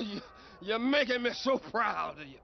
You, you're making me so proud of you.